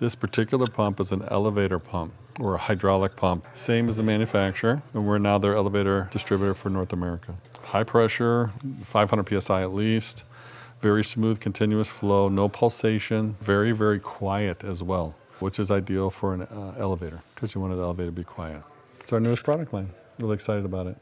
This particular pump is an elevator pump or a hydraulic pump, same as the manufacturer, and we're now their elevator distributor for North America. High pressure, 500 psi at least, very smooth continuous flow, no pulsation, very, very quiet as well, which is ideal for an uh, elevator because you want the elevator to be quiet. It's our newest product line. Really excited about it.